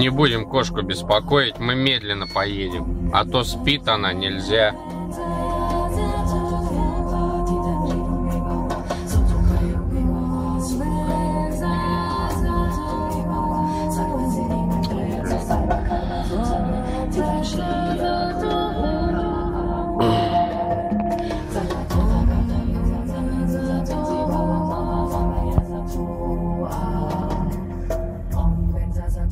Не будем кошку беспокоить, мы медленно поедем. А то спит она, нельзя.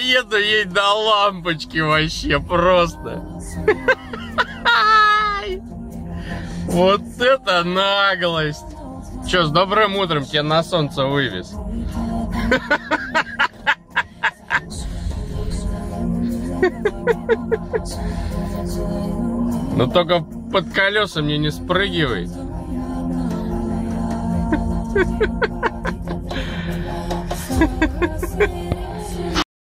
Я еду ей до лампочки вообще просто. Вот это наглость. Че, с добрым утром тебя на солнце вывез. Но только под колеса мне не спрыгивай.